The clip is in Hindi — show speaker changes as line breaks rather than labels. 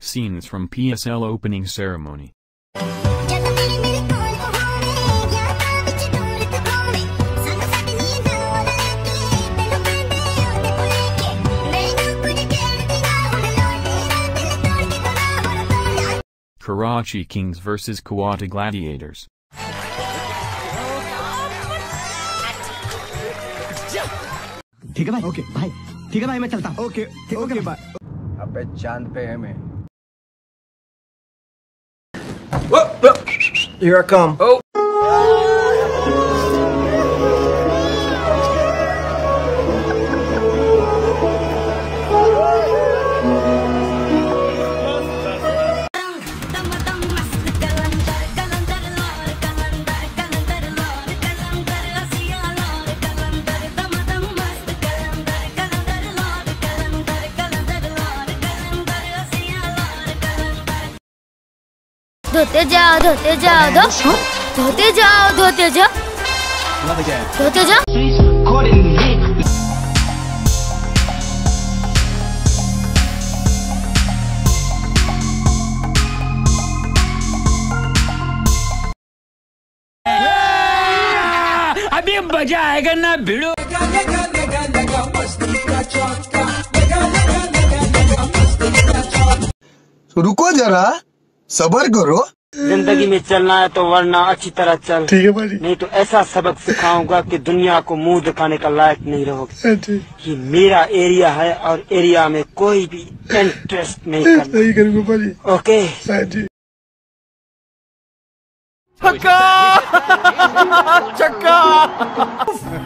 Scenes from PSL opening ceremony. Karachi Kings vs Kawata Gladiators
ठीक है भाई? ओके भाई। ठीक है भाई मैं चलता ओके ओके बाय
अबे चाँद पे है मैं।
Here I come.
दम
धोते जाओ धोते जाओ धो धोते जाओ धोते जाओ। धोते जाओ। मज़ा आएगा ना भिड़ो।
रुको जरा। सबर करो।
ज़िंदगी में चलना है तो वरना अच्छी तरह चल।
ठीक है भाजी।
नहीं तो ऐसा सबक सिखाऊँगा कि दुनिया को मुँह दिखाने का लायक नहीं रहोगे।
ठीक
ये मेरा एरिया है और एरिया में कोई भी इंटरेस्ट नहीं करना।
सही करूँगा भाजी।
ओके
हाँ
चक्का